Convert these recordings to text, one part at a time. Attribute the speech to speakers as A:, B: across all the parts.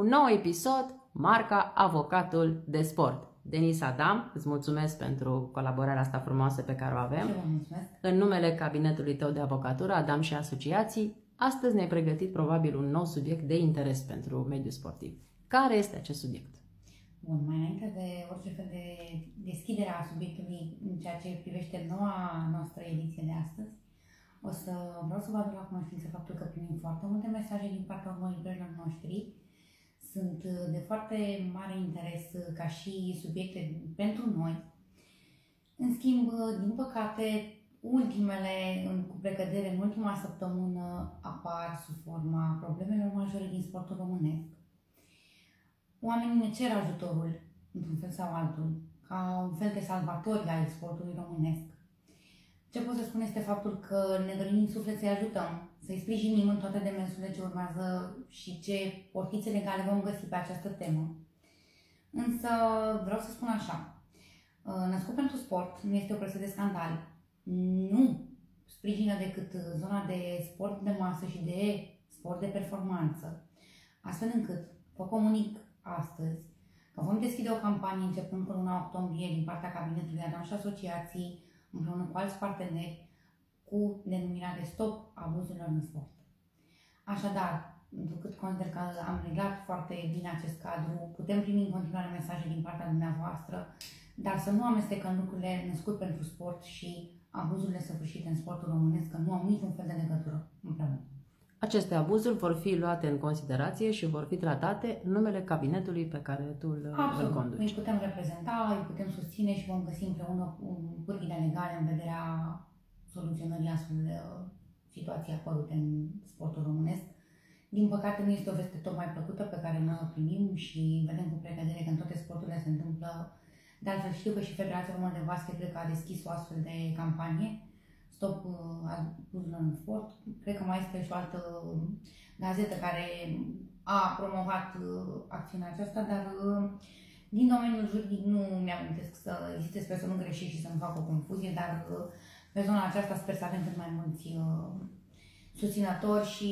A: Un nou episod, marca Avocatul de Sport. Denis Adam, îți mulțumesc pentru colaborarea asta frumoasă pe care o avem.
B: Eu vă mulțumesc.
A: În numele cabinetului tău de avocatură, Adam și asociații, astăzi ne-ai pregătit probabil un nou subiect de interes pentru mediul sportiv. Care este acest subiect?
B: Bun, mai înainte de orice fel de deschidere a subiectului în ceea ce privește noua noastră ediție de astăzi, o să vreau să vă aduc la cunoștință faptul că primim foarte multe mesaje din partea urmăritorilor noștri. Sunt de foarte mare interes ca și subiecte pentru noi. În schimb, din păcate, ultimele, în, cu precădere, în ultima săptămână, apar sub forma problemelor majore din sportul românesc oamenii ne cer ajutorul, într-un fel sau altul, ca un fel de salvatori ai exportului românesc. Ce pot să spun este faptul că ne dorim din suflet să-i ajutăm, să-i sprijinim în toate demersurile ce urmează și ce portițe legale vom găsi pe această temă. Însă vreau să spun așa, Născut pentru sport nu este o presă de scandal. Nu sprijină decât zona de sport de masă și de sport de performanță, astfel încât vă comunic astăzi că vom deschide o campanie începând cu luna octombrie din partea Cabinetului Adam și Asociații împreună cu alți parteneri cu denumirea de Stop abuzurilor în sport. Așadar, întrucât consider că am reglat foarte bine acest cadru, putem primi în continuare mesaje din partea dumneavoastră, dar să nu amestecăm lucrurile născut pentru sport și abuzurile săvârșite în sportul românesc, că nu au niciun fel de legătură împreună.
A: Aceste abuzuri vor fi luate în considerație și vor fi tratate în numele cabinetului pe care tu îl,
B: Absolut.
A: îl conduci.
B: Îi putem reprezenta, îi putem susține și vom găsi împreună pârghile legale în vederea soluționării astfel de uh, situații apărute în sportul românesc. Din păcate nu este o veste tocmai plăcută pe care noi o primim și vedem cu precădere că în toate sporturile se întâmplă. De altfel știu că și Federația Română de Basket cred că a deschis o astfel de campanie Stop abuzurilor uh, în sport. Cred că mai este și o altă gazetă care a promovat uh, acțiunea aceasta, dar uh, din domeniul juridic nu mi-am amintesc să existe, sper să nu greșesc și să nu fac o confuzie, dar pe zona aceasta sper să avem cât mai mulți susținători și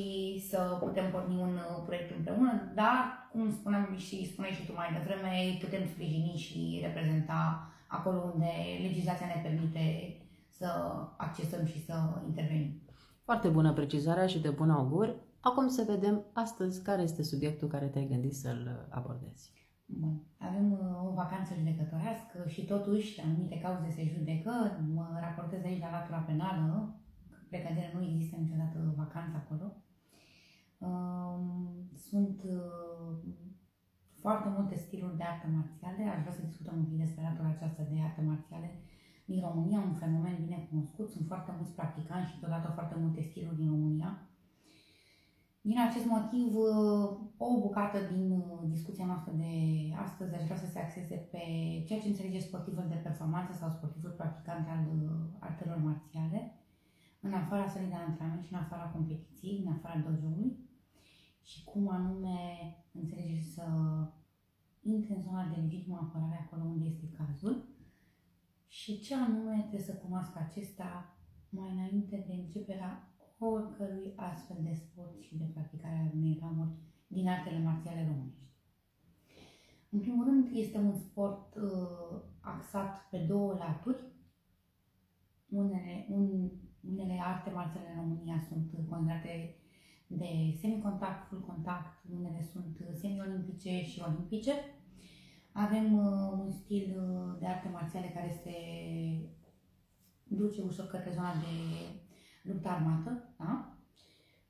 B: să putem porni un proiect împreună, dar, cum spuneam și spuneai și tu mai devreme, putem sprijini și reprezenta acolo unde legislația ne permite să accesăm și să intervenim.
A: Foarte bună precizarea și de bun augur. Acum să vedem astăzi care este subiectul care te-ai gândit să-l abordezi.
B: Bun. Avem uh, o vacanță judecătorească și totuși anumite cauze se judecă. Mă raportez aici la latura penală. Precădere nu există niciodată vacanță acolo. Um, sunt uh, foarte multe stiluri de artă marțiale. Aș vrea să discutăm un pic despre latura aceasta de artă marțiale din România, un fenomen bine cunoscut, sunt foarte mulți practicanți și totodată foarte multe stiluri din România. Din acest motiv, o bucată din uh, discuția noastră de astăzi aș vrea să se axeze pe ceea ce înțelege sportivul de performanță sau sportivul practicant al uh, artelor marțiale, în afara sălii de antrenament și în afara competiției, în afara dojului și cum anume înțelege să intre în zona de legitimă apărare acolo unde este cazul și ce anume trebuie să cunoască acesta mai înainte de începerea oricărui astfel de sport și de practicarea unei ramuri din artele marțiale românești. În primul rând, este un sport uh, axat pe două laturi. Unele, un, unele arte marțiale în România sunt considerate de semi-contact, full contact, unele sunt semi-olimpice și olimpice avem uh, un stil uh, de arte marțiale care se duce ușor către zona de luptă armată, da?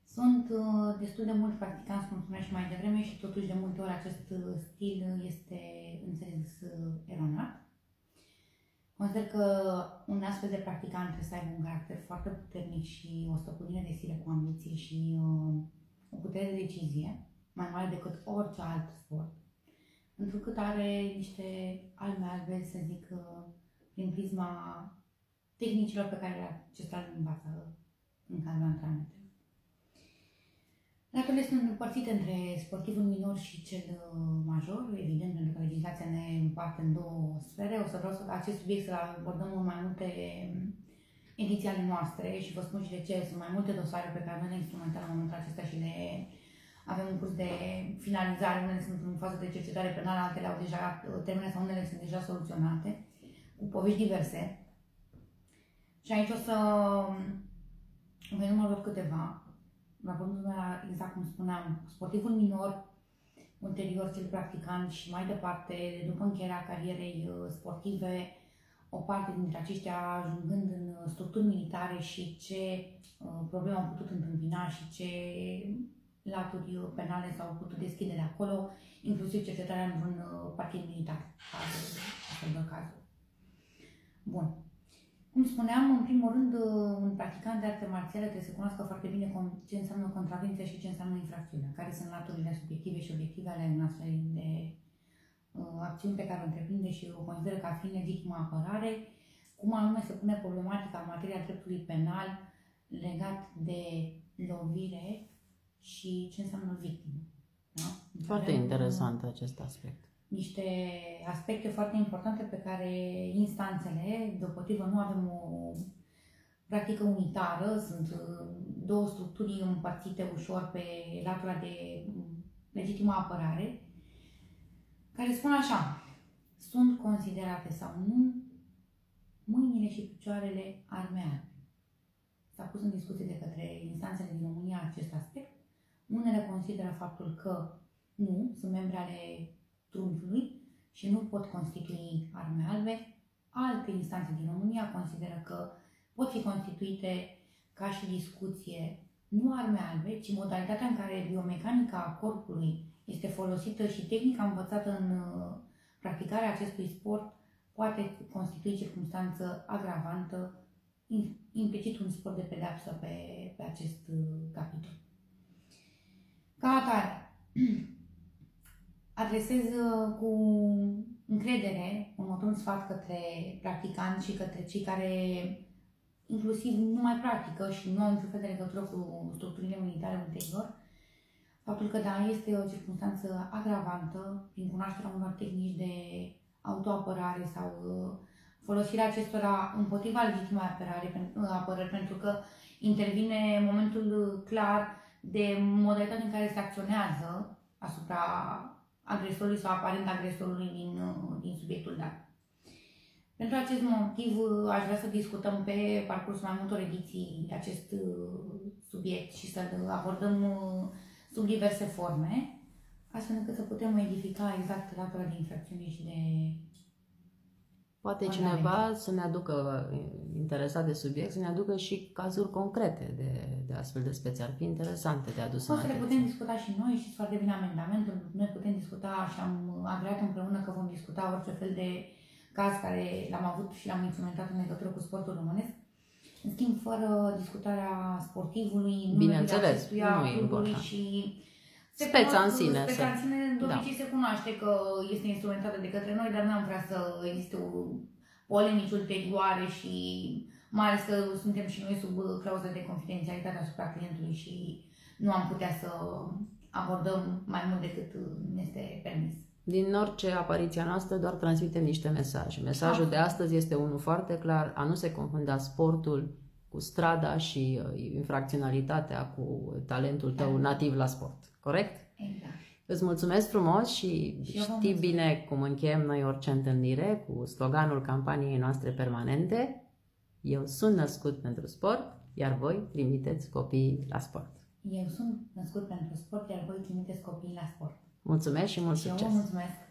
B: Sunt uh, destul de mulți practicanți, cum spuneam și mai devreme, și totuși de multe ori acest uh, stil este înțeles uh, eronat. Consider că un astfel de practicant trebuie să aibă un caracter foarte puternic și o stăpânire de sine cu ambiție și uh, o putere de decizie, mai mare decât orice alt sport întrucât are niște alme albe, să zic, uh, prin prisma tehnicilor pe care acesta le învață în cadrul antrenamentului. Laturile sunt împărțite între sportivul minor și cel uh, major, evident, pentru că legislația ne împarte în două sfere. O să vreau să acest subiect să-l abordăm în mai multe um, ediții ale noastre și vă spun și de ce. Sunt mai multe dosare pe care noi le instrumentăm în momentul acesta și le avem un curs de finalizare, unele sunt în fază de cercetare penală, altele au deja termene sau unele sunt deja soluționate, cu povești diverse. Și aici o să vă număr câteva. Raportul meu exact cum spuneam, sportivul minor, ulterior cel practicant și mai departe, după încheierea carierei uh, sportive, o parte dintre aceștia ajungând în uh, structuri militare și ce uh, probleme au putut întâmpina și ce laturi penale s-au putut deschide de acolo, inclusiv cercetarea într-un partid militar, astfel de cazuri. Bun. Cum spuneam, în primul rând, un practicant de arte marțiale trebuie să cunoască foarte bine ce înseamnă contravenția și ce înseamnă infracțiunea, care sunt laturile subiective și obiective ale unei astfel de uh, acțiuni pe care o întreprinde și o consideră ca fiind legitimă apărare, cum anume se pune problematica în materia dreptului penal legat de lovire și ce înseamnă victimă. Da?
A: Foarte interesant acest aspect
B: niște aspecte foarte importante pe care instanțele, deopotrivă nu avem o practică unitară, sunt uh, două structuri împărțite ușor pe latura de legitimă apărare, care spun așa, sunt considerate sau nu mâinile și picioarele arme albe. S-a pus în discuție de către instanțele din România acest aspect. Unele consideră faptul că nu, sunt membre ale trunchiului și nu pot constitui arme albe. Alte instanțe din România consideră că pot fi constituite ca și discuție nu arme albe, ci modalitatea în care biomecanica corpului este folosită și tehnica învățată în uh, practicarea acestui sport poate constitui circunstanță agravantă, implicit un sport de pedeapsă pe, pe acest uh, capitol. Ca atare, adresez uh, cu încredere următorul sfat către practicanți și către cei care inclusiv nu mai practică și nu au niciun fel de legătură cu structurile militare ulterior, faptul că da, este o circunstanță agravantă prin cunoașterea unor tehnici de autoapărare sau uh, folosirea acestora împotriva legitimei apărare, uh, apărări, pentru că intervine momentul clar de modalitatea în care se acționează asupra agresorului sau aparent agresorului din, uh, din subiectul dat. Pentru acest motiv uh, aș vrea să discutăm pe parcursul mai multor ediții acest uh, subiect și să-l abordăm sub diverse forme, astfel încât să putem edifica exact latura de infracțiune și de
A: Poate cineva să ne aducă, interesat de subiect, să ne aducă și cazuri concrete de, de astfel de spețe. Ar fi interesante de adus
B: Poate le putem discuta și noi și foarte bine amendamentul. Noi putem discuta și am agreat împreună că vom discuta orice fel de caz care l-am avut și l-am instrumentat în legătură cu sportul românesc. În schimb, fără discutarea sportivului,
A: Bineînțeles, nu e important.
B: și
A: se speța în sine.
B: Speța în sine, de da. se cunoaște că este instrumentată de către noi, dar nu am vrea să existe o polemici ulterioare și mai ales că suntem și noi sub clauză de confidențialitate asupra clientului și nu am putea să abordăm mai mult decât ne este permis.
A: Din orice apariția noastră doar transmitem niște mesaje. Mesajul de astăzi este unul foarte clar, a nu se confunda sportul cu strada și uh, infracționalitatea cu talentul tău da. nativ la sport. Corect?
B: Exact.
A: Îți mulțumesc frumos și,
B: și
A: știi bine cum încheiem noi orice întâlnire cu sloganul campaniei noastre permanente. Eu sunt născut pentru sport, iar voi trimiteți copiii la sport.
B: Eu sunt născut pentru sport, iar voi trimiteți copiii la sport.
A: Mulțumesc și mult
B: și
A: succes!
B: Eu mulțumesc!